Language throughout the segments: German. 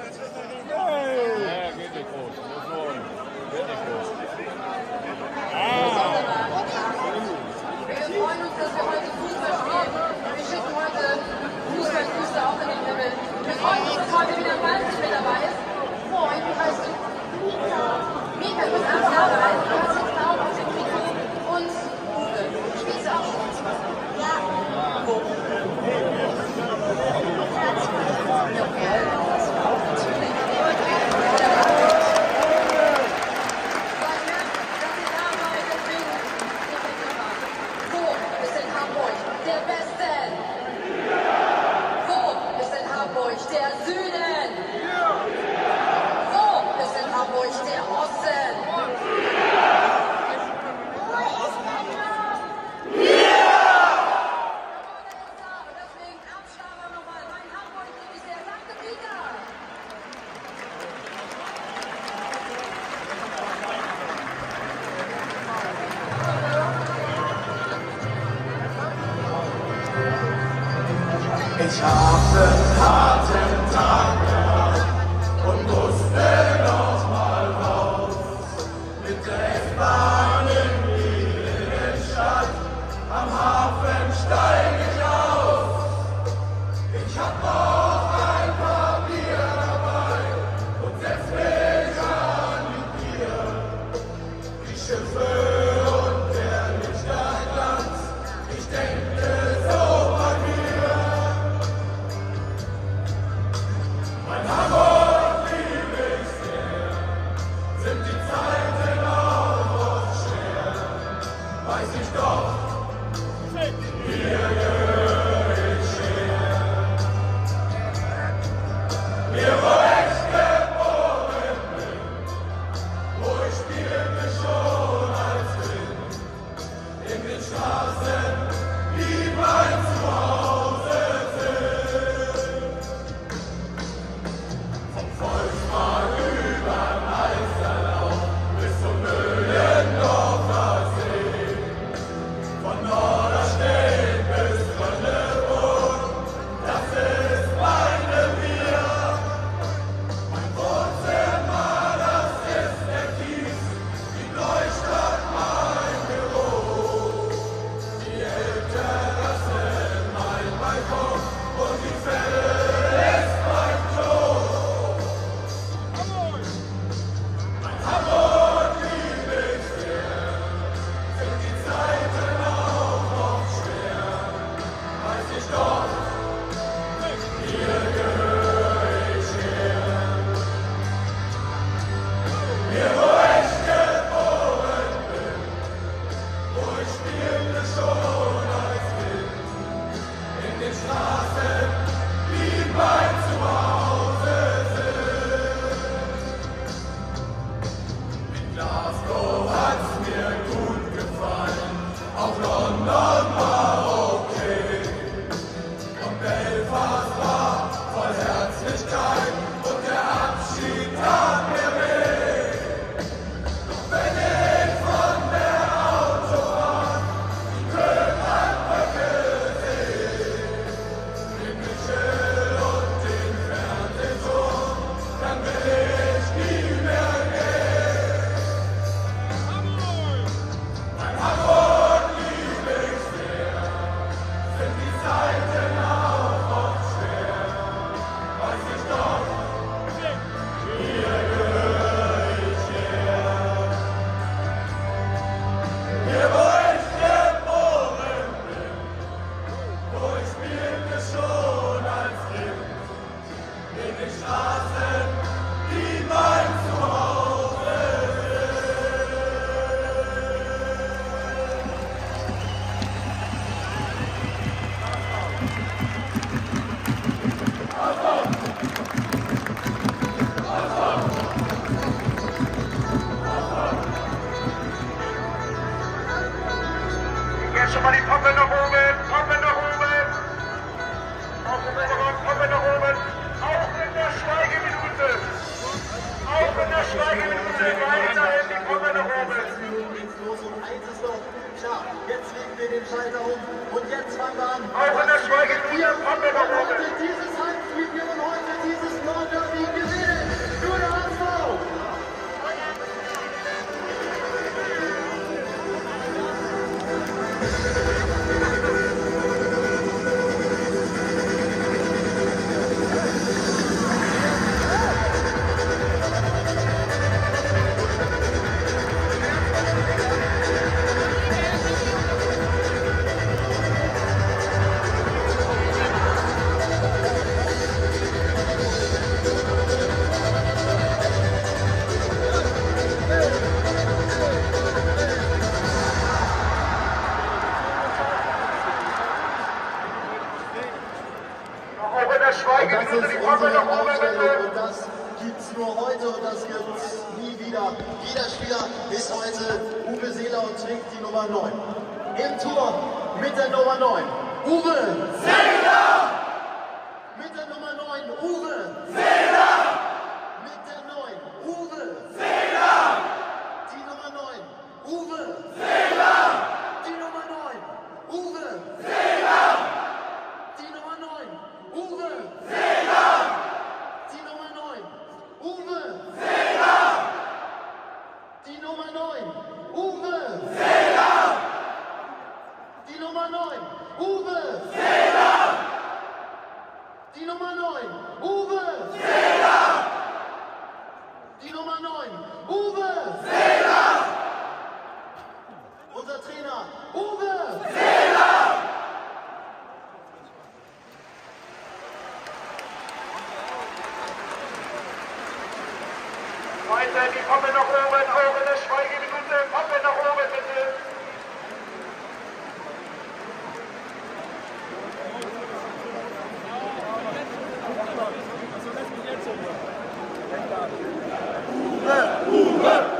Let's go. Yeah. Schon mal die Pappe nach oben, Pappe nach oben. Auf den Oberrand, Poppe nach oben. Auch in der Schweigeminute. Auch in der Schweigeminute weiterhin die Pappe nach oben. Jetzt legen wir den Schalter um und jetzt fangen wir an. Auch in der Schweigeminute Poppe nach oben. Schweigeminute ist die unsere Aufstellung und das gibt's nur heute und das gibt's nie wieder. Jeder Spieler ist heute Uwe Seeler und trägt die Nummer 9. Im Tor mit der Nummer 9. Uwe Seeler! Mit der Nummer 9. Uwe Seeler! Mit der 9. Uwe Seeler! Die Nummer 9. Uwe Seeler! Die Nummer 9. Uwe Seeler! Die Nummer 9. Uwe die Nummer 9. Uwe! Die Nummer 9. Uwe! Die Nummer 9. Uwe! Die Nummer 9. Uwe! Die Nummer 9. Uwe! Unser Trainer. Uwe! Weiter die Pappe nach oben, in der Schweigeminute Pappe nach oben, bitte. Weiter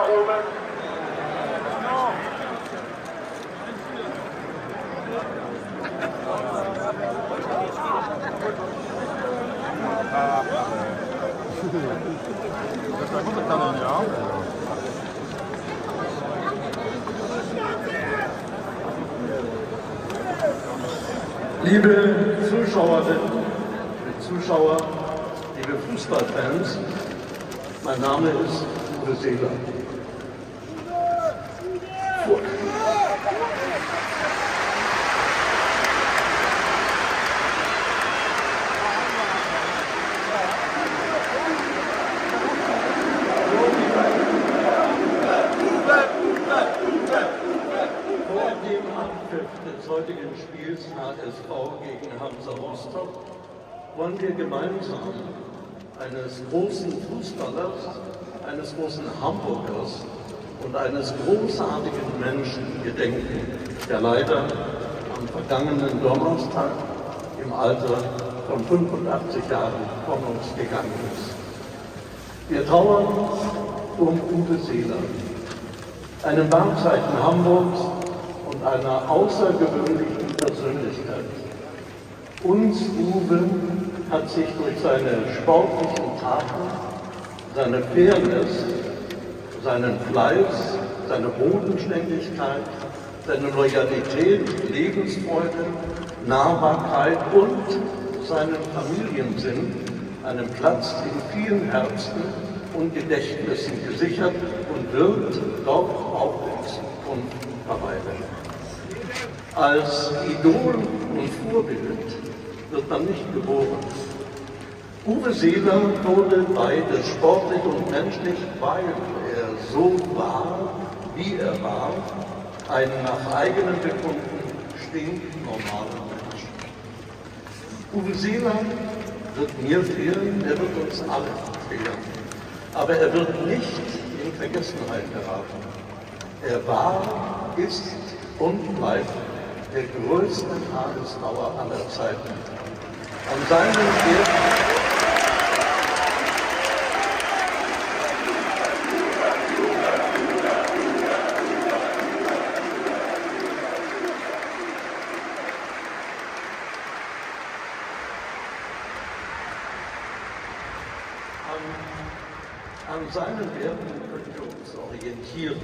Weiter die Pappe nach oben. Liebe Zuschauerinnen Zuschauer, liebe Fußballfans, mein Name ist Uwe Seeler. Eines großen Fußballers, eines großen Hamburgers und eines großartigen Menschen gedenken, der leider am vergangenen Donnerstag im Alter von 85 Jahren von uns gegangen ist. Wir trauern um Uwe Seeler, einem Wahrzeichen Hamburgs und einer außergewöhnlichen Persönlichkeit. Uns, Uwe, hat sich durch seine sportlichen Taten, seine Fairness, seinen Fleiß, seine Bodenständigkeit, seine Loyalität, Lebensfreude, Nahbarkeit und seinen Familiensinn einen Platz in vielen Herzen und Gedächtnissen gesichert und wird dort aufwachsen und verweilen. Als Idol und Vorbild wird man nicht geboren. Uwe Seeler wurde beides sportlich und menschlich, weil er so war, wie er war, ein nach eigenem Bekunden stinknormaler Mensch. Uwe Seeler wird mir fehlen, er wird uns alle fehlen. Aber er wird nicht in Vergessenheit geraten. Er war, ist und bleibt der größte Tagesdauer aller Zeiten. An seinem Wert an, seinen Werten können wir uns orientieren.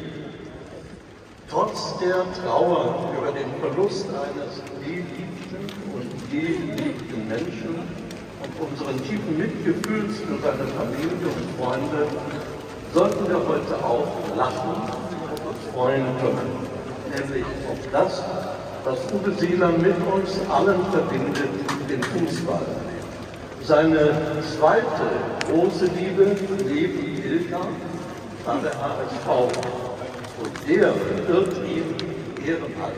Trotz der Trauer über den Verlust eines geliebten und geliebten Menschen und unseren tiefen Mitgefühls für seine Familie und Freunde sollten wir heute auch lachen und uns freuen können, nämlich auf das, was Uwe Seeler mit uns allen verbindet, den Fußball. Seine zweite große Liebe neben Ilka war der HSV. Und der wird ihm Ehrenhalt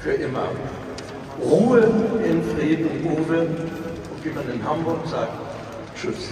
für immer. Ruhe in Frieden, Uwe. Und wie man in Hamburg sagt, Tschüss.